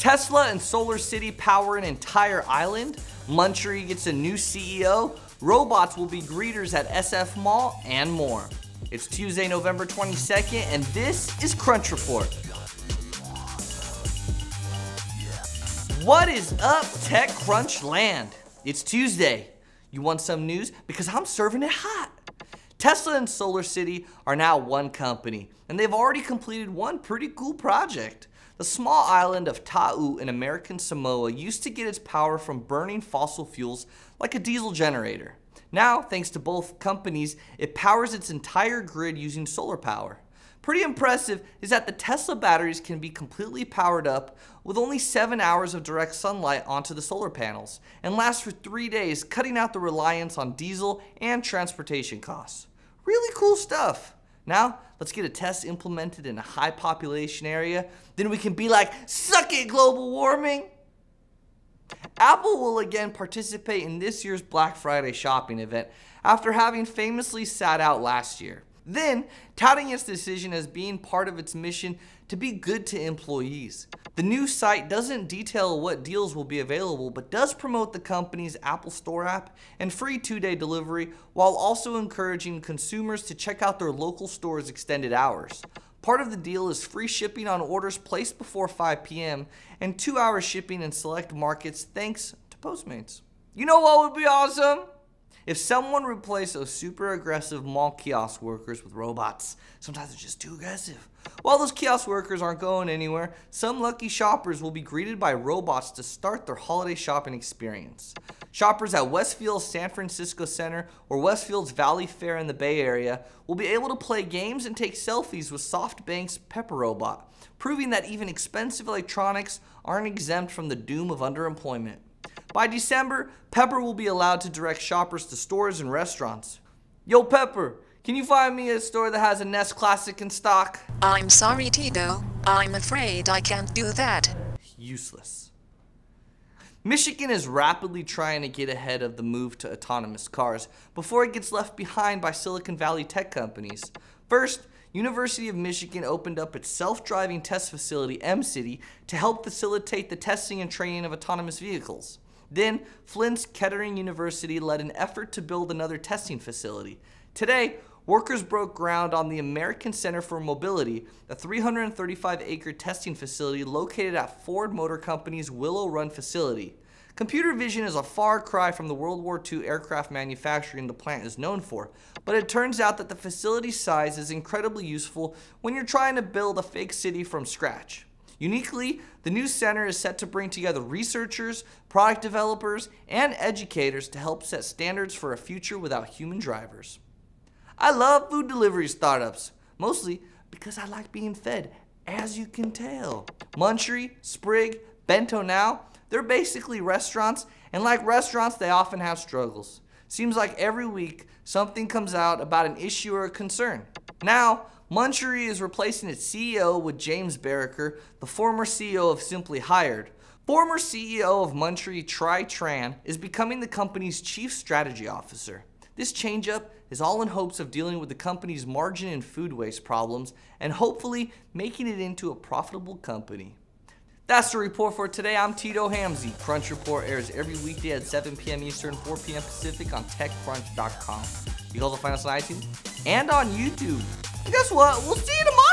Tesla and SolarCity power an entire island. Munchery gets a new CEO. Robots will be greeters at SF Mall and more. It's Tuesday, November 22nd, and this is Crunch Report. What is up, TechCrunch land? It's Tuesday. You want some news? Because I'm serving it hot. Tesla and SolarCity are now one company, and they've already completed one pretty cool project. The small island of Ta'u in American Samoa used to get its power from burning fossil fuels like a diesel generator. Now, thanks to both companies, it powers its entire grid using solar power. Pretty impressive is that the Tesla batteries can be completely powered up with only 7 hours of direct sunlight onto the solar panels and last for 3 days, cutting out the reliance on diesel and transportation costs. Really cool stuff. Now, let's get a test implemented in a high population area. Then we can be like, suck it, global warming. Apple will again participate in this year's Black Friday shopping event after having famously sat out last year. Then, touting its decision as being part of its mission to be good to employees. The new site doesn't detail what deals will be available, but does promote the company's Apple Store app and free two-day delivery, while also encouraging consumers to check out their local store's extended hours. Part of the deal is free shipping on orders placed before 5 p.m. and two-hour shipping in select markets thanks to Postmates. You know what would be awesome? If someone replaced those super aggressive mall kiosk workers with robots, sometimes they're just too aggressive. While those kiosk workers aren't going anywhere, some lucky shoppers will be greeted by robots to start their holiday shopping experience. Shoppers at Westfield's San Francisco Center or Westfield's Valley Fair in the Bay Area will be able to play games and take selfies with SoftBank's Pepper Robot, proving that even expensive electronics aren't exempt from the doom of underemployment. By December, Pepper will be allowed to direct shoppers to stores and restaurants. Yo, Pepper, can you find me a store that has a Nest Classic in stock? I'm sorry, Tito. I'm afraid I can't do that. Useless. Michigan is rapidly trying to get ahead of the move to autonomous cars before it gets left behind by Silicon Valley tech companies. First, University of Michigan opened up its self-driving test facility, M-City, to help facilitate the testing and training of autonomous vehicles. Then, Flint's Kettering University led an effort to build another testing facility. Today, workers broke ground on the American Center for Mobility, a 335-acre testing facility located at Ford Motor Company's Willow Run facility. Computer vision is a far cry from the World War II aircraft manufacturing the plant is known for, but it turns out that the facility size is incredibly useful when you're trying to build a fake city from scratch. Uniquely, the new center is set to bring together researchers, product developers, and educators to help set standards for a future without human drivers. I love food delivery startups, mostly because I like being fed, as you can tell. Munchery, Sprig, Bento Now, they're basically restaurants, and like restaurants, they often have struggles. Seems like every week something comes out about an issue or a concern. Now, Munchery is replacing its CEO with James Beriker, the former CEO of Simply Hired. Former CEO of Munchery, Tri Tran, is becoming the company's chief strategy officer. This changeup is all in hopes of dealing with the company's margin and food waste problems and hopefully making it into a profitable company. That's the report for today. I'm Tito Hamze. Crunch Report airs every weekday at 7 p.m. Eastern, 4 p.m. Pacific on TechCrunch.com. You can also find us on iTunes and on YouTube. Guess what? We'll see you tomorrow.